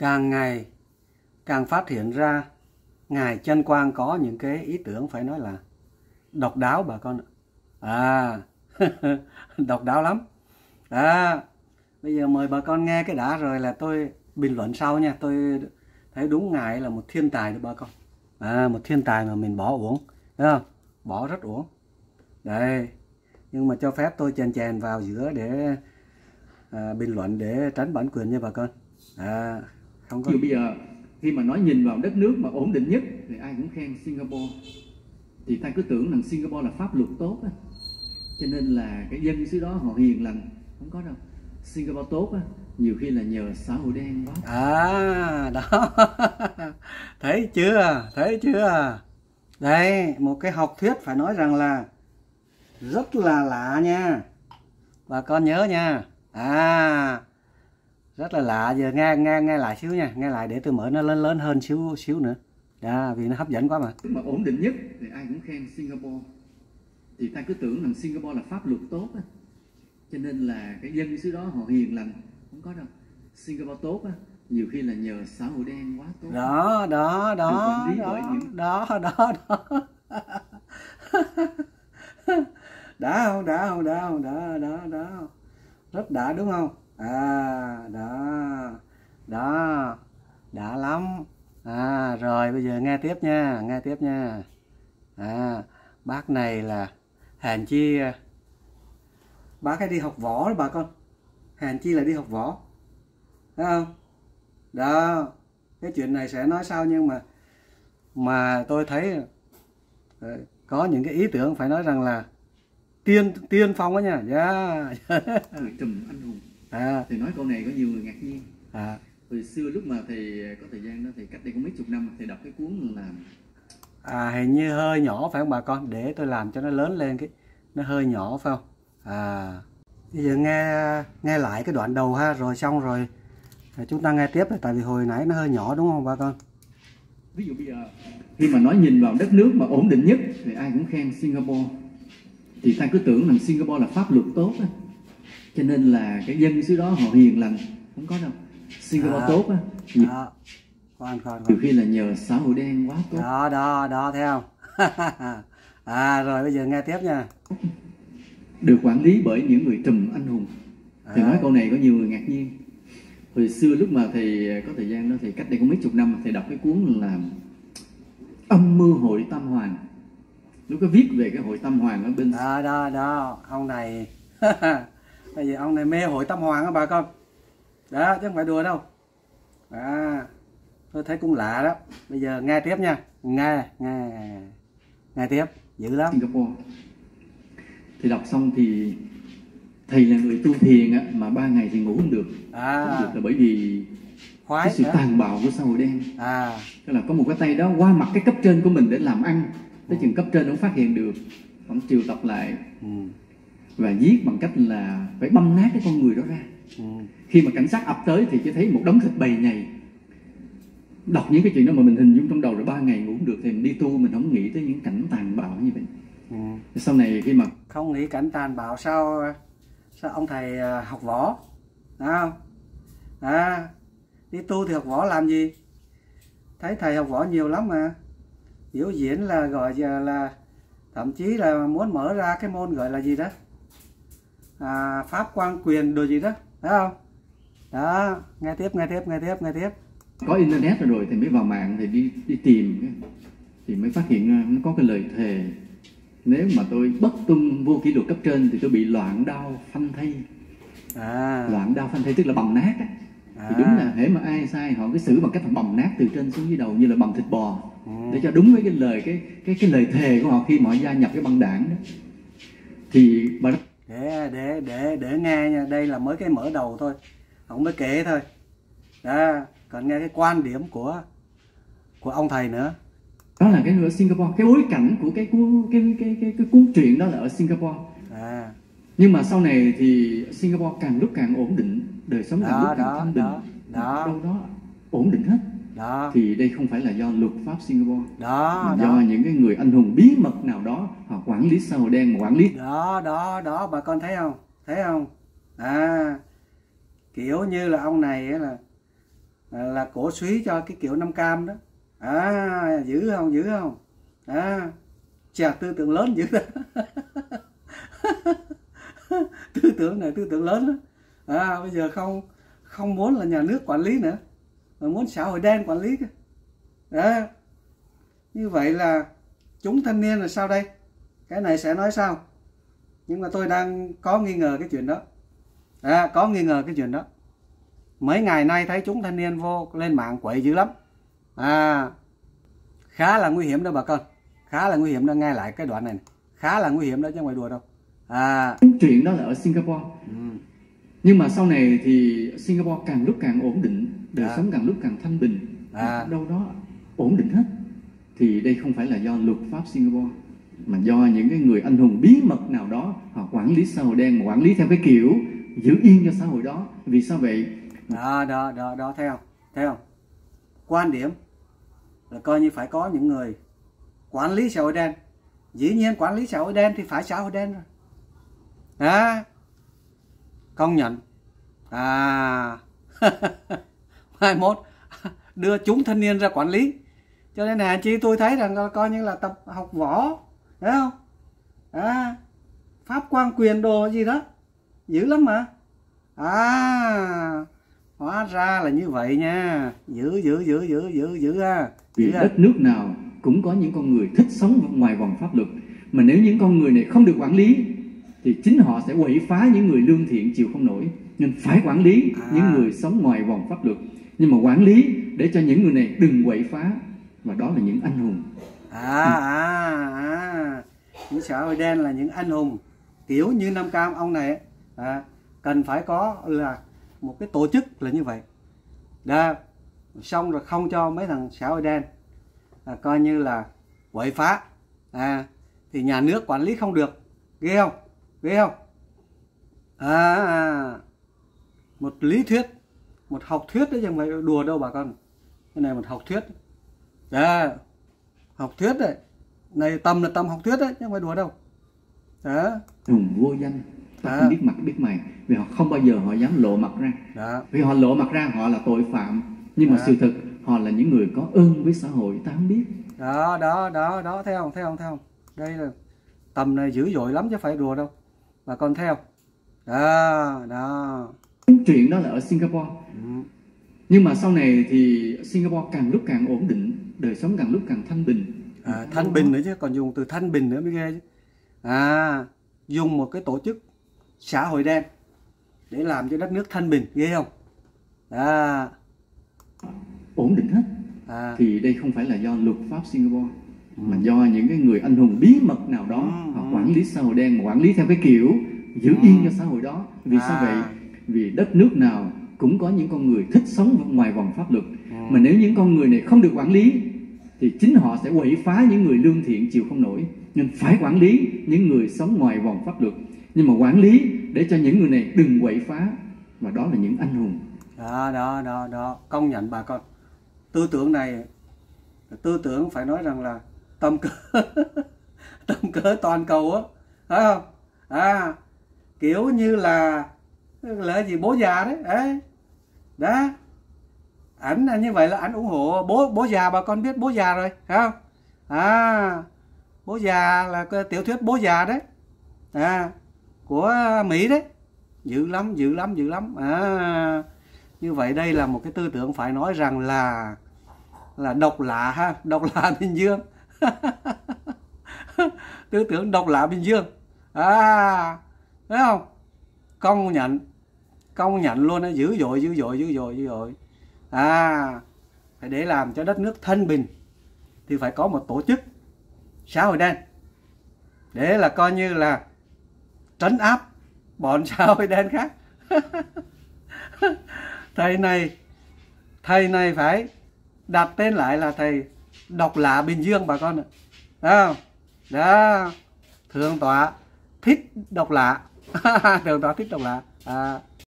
càng ngày càng phát hiện ra ngài chân quang có những cái ý tưởng phải nói là độc đáo bà con à độc đáo lắm. À bây giờ mời bà con nghe cái đã rồi là tôi bình luận sau nha. Tôi thấy đúng ngài là một thiên tài đó bà con. À một thiên tài mà mình bỏ uổng thấy không? Bỏ rất uổng. Đây nhưng mà cho phép tôi chèn chèn vào giữa để à, bình luận để tránh bản quyền nha bà con. À không có dụ bây giờ khi mà nói nhìn vào đất nước mà ổn định nhất thì ai cũng khen Singapore. Thì ta cứ tưởng rằng Singapore là pháp luật tốt á. Cho nên là cái dân xứ đó họ hiền lành. Không có đâu. Singapore tốt á nhiều khi là nhờ xã hội đen quá. À đó. Thấy chưa? Thấy chưa? Đây một cái học thuyết phải nói rằng là Rất là lạ nha. Bà con nhớ nha. À Rất là lạ Giờ nghe nghe nghe lại xíu nha Nghe lại để tôi mở nó lớn lớn hơn xíu xíu nữa. Đó, vì nó hấp dẫn quá mà. Lúc mà ổn định nhất thì ai cũng khen Singapore. Thì ta cứ tưởng rằng Singapore là pháp luật tốt á. Cho nên là cái dân xứ đó họ hiền lành không có đâu. Singapore tốt á nhiều khi là nhờ xã hội đen quá tốt. Đó đó đó đó những- đó đó đó. Đã không đã không đã không đã đó đó rất đã đúng không à đó. Đó. Đã lắm. À rồi, bây giờ nghe tiếp nha, nghe tiếp nha. À bác này là hèn chi à. bác ấy đi học võ đó bà con. Hèn chi là đi học võ. Thấy không? Đó. Cái chuyện này sẽ nói sau nhưng mà mà tôi thấy ờ, có những cái ý tưởng phải nói rằng là tiên tiên phong đó nha. Dạ. Yeah. anh hùng à, thì nói câu này có nhiều người ngạc nhiên. À, hồi xưa lúc mà thầy có thời gian đó thì cách đây có mấy chục năm thầy đọc cái cuốn là à hình như hơi nhỏ phải không bà con? Để tôi làm cho nó lớn lên cái nó hơi nhỏ phải không? À. Bây giờ nghe nghe lại cái đoạn đầu ha rồi xong rồi rồi chúng ta nghe tiếp tại vì hồi nãy nó hơi nhỏ đúng không bà con? Ví dụ bây giờ khi mà nói nhìn vào đất nước mà ổn định nhất thì ai cũng khen Singapore. Thì ta cứ tưởng rằng Singapore là pháp luật tốt á cho nên là cái dân xứ đó họ hiền lành. Không có đâu. Singapore À. tốt á. Nhiều, đó. Khoan khoan nhiều khi là nhờ xã hội đen quá tốt. Đó đó đó thấy không? À rồi bây giờ nghe tiếp nha. Được quản lý bởi những người trùm anh hùng. Thì À. nói câu này có nhiều người ngạc nhiên. Hồi xưa lúc mà thầy có thời gian đó thì cách đây có mấy chục năm thầy đọc cái cuốn là âm mưu hội tam hoàng. Lúc có viết về cái hội tam hoàng ở bên đó đó đó. Ông này bây giờ ông này mê hội tâm hoàng á bà con. Đó chứ không phải đùa đâu. À tôi thấy cũng lạ đó. Bây giờ nghe tiếp nha. Nghe nghe nghe tiếp. Dữ lắm. Singapore. Thì đọc xong thì thầy là người tu thiền á mà ba ngày thì ngủ không được. À. Không được là bởi vì khoái cái sự đó. tàn bạo của xã hội đen. À. Tức là có một cái tay đó qua mặt cái cấp trên của mình để làm ăn. Tới chừng cấp trên ông phát hiện được. Ông triều tập lại. Ừ, và giết bằng cách là phải băm nát cái con người đó ra. Ừ. khi mà cảnh sát ập tới thì chỉ thấy một đống thịt bầy nhầy. Đọc những cái chuyện đó mà mình hình dung trong đầu rồi ba ngày ngủ không được thì mình đi tu mình không nghĩ tới những cảnh tàn bạo như vậy. Ừ. sau này khi mà không nghĩ cảnh tàn bạo sao sao ông thầy à, học võ? Không? À đi tu thì học võ làm gì? Thấy thầy học võ nhiều lắm mà. Biểu diễn là gọi là, là thậm chí là muốn mở ra cái môn gọi là gì đó à, pháp quan quyền đồ gì đó phải không? Đó nghe tiếp nghe tiếp nghe tiếp nghe tiếp. Có internet rồi, thì mới vào mạng thì đi đi tìm. Thì mới phát hiện ra nó có cái lời thề. Nếu mà tôi bất tuân vô kỷ luật cấp trên thì tôi bị loạn đao phanh thây à, loạn đao phanh thây tức là bầm nát á. Thì à, đúng là hễ mà ai sai họ cứ xử bằng cách bầm nát từ trên xuống dưới đầu như là bầm thịt bò. Ừ. để cho đúng với cái lời cái cái cái lời thề của họ khi mà họ gia nhập cái băng đảng đó. Thì bà để để để để nghe nha. Đây là mới cái mở đầu thôi. Không mới kể thôi. Đó còn nghe cái quan điểm của của ông thầy nữa. Đó là cái ở Singapore. Cái bối cảnh của cái cuốn cái cái cái cái cuốn truyện đó là ở Singapore. À. Nhưng mà sau này thì Singapore càng lúc càng ổn định. Đời sống càng Đó, lúc càng đó, thanh bình. đó, đó. đâu đó ổn định hết đó. Thì đây không phải là do luật pháp Singapore. Đó do đó. những cái người anh hùng bí mật nào đó họ quản lý xã hội đen mà quản lý. Đó đó đó. Bà con thấy không? Thấy không? À kiểu như là ông này á là là cổ suý cho cái kiểu năm cam đó. À giữ không? Giữ không? À chà tư tưởng lớn dữ. Đó tư tưởng này tư tưởng lớn đó. à bây giờ không không muốn là nhà nước quản lý nữa mà muốn xã hội đen quản lý đó. Như vậy là chúng thanh niên là sao đây? Cái này sẽ nói sao nhưng mà tôi đang có nghi ngờ cái chuyện đó. À, có nghi ngờ cái chuyện đó. Mấy ngày nay thấy chúng thanh niên vô lên mạng quậy dữ lắm. À khá là nguy hiểm đó bà con. Khá là nguy hiểm đó nghe lại cái đoạn này, này. khá là nguy hiểm đó chứ không phải đùa đâu. À. Chuyện đó là ở Singapore. Ừ. nhưng mà sau này thì Singapore càng lúc càng ổn định đời à. sống càng lúc càng thanh bình à. đâu đó ổn định hết. Thì đây không phải là do luật pháp Singapore mà do những cái người anh hùng bí mật nào đó họ quản lý xã hội đen mà quản lý theo cái kiểu giữ yên cho xã hội đó. Vì sao vậy? Đó đó đó đó thấy không? Thấy không? Quan điểm là coi như phải có những người quản lý xã hội đen. Dĩ nhiên quản lý xã hội đen thì phải xã hội đen rồi. À, công nhận. À mai mốt đưa chúng thanh niên ra quản lý. Cho nên là chi tôi thấy rằng coi như là tập học võ thấy không? À, pháp quan quyền đồ gì đó dữ lắm mà. À hóa ra là như vậy nha. Giữ giữ giữ giữ giữ giữ ha. Vì đất nước nào cũng có những con người thích sống ngoài vòng pháp luật. Mà nếu những con người này không được quản lý thì chính họ sẽ quậy phá những người lương thiện chịu không nổi. Nên phải quản lý à. những người sống ngoài vòng pháp luật nhưng mà quản lý để cho những người này đừng quậy phá. Và đó là những anh hùng. À à à. Những xã hội đen là những anh hùng kiểu như nam cam ông này. À, cần phải có là một cái tổ chức là như vậy. Đó xong rồi không cho mấy thằng xã hội đen à, coi như là quậy phá. À, thì nhà nước quản lý không được. Ghê không? Ghê không? À, à. à. Một lý thuyết một học thuyết đấy chẳng phải đùa đâu bà con. Cái này một học thuyết. Đó học thuyết đấy. Này tầm là tầm học thuyết đấy chứ không phải đùa đâu. Đó hùng vô danh. Ta không biết mặt biết mày. Vì họ không bao giờ họ dám lộ mặt ra. Đó. vì họ lộ mặt ra họ là tội phạm. Nhưng mà sự thật họ là những người có ơn với xã hội ta không biết. Đó đó đó đó. Thấy không thấy không thấy không? Đây là tầm này dữ dội lắm chứ phải đùa đâu. Bà con theo đó đó chuyện đó là ở Singapore nhưng mà sau này thì Singapore càng lúc càng ổn định đời sống càng lúc càng thanh bình à, thanh bình nữa chứ còn dùng từ thanh bình nữa mới ghê chứ à dùng một cái tổ chức xã hội đen để làm cho đất nước thanh bình ghê không à ổn định hết à. thì đây không phải là do luật pháp Singapore ừ. mà do những cái người anh hùng bí mật nào đó ừ. họ quản lý xã hội đen mà quản lý theo cái kiểu giữ ừ. yên cho xã hội đó vì à. sao vậy vì đất nước nào cũng có những con người thích sống ngoài vòng pháp luật. Ừ. mà nếu những con người này không được quản lý thì chính họ sẽ quậy phá những người lương thiện chịu không nổi. Nên phải quản lý những người sống ngoài vòng pháp luật. Nhưng mà quản lý để cho những người này đừng quậy phá. Và đó là những anh hùng. Đó đó đó đó. Công nhận bà con. Tư tưởng này tư tưởng phải nói rằng là tầm cỡ tầm cỡ toàn cầu á. Phải không? À kiểu như là là gì bố già đấy. Đấy đó. Ảnh như vậy là ảnh ủng hộ bố bố già, bà con biết bố già rồi phải không? À bố già là cái tiểu thuyết bố già đấy. À của mỹ đấy. Dữ lắm dữ lắm dữ lắm. À như vậy đây là một cái tư tưởng phải nói rằng là là độc lạ ha, độc lạ bình dương. Tư tưởng độc lạ bình dương. À thấy không? Công nhận công nhận luôn á, dữ dội dữ dội dữ dội dữ dội. À phải để làm cho đất nước thanh bình thì phải có một tổ chức, xã hội đen. Để là coi như là trấn áp bọn xã hội đen khác. Thầy này thầy này phải đặt tên lại là thầy độc lạ bình dương bà con ạ. Đó đó, thượng tọa thích độc lạ. đường đó tiếp tục là à,